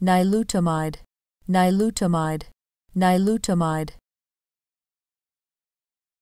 nilutamide, nilutamide, nilutamide.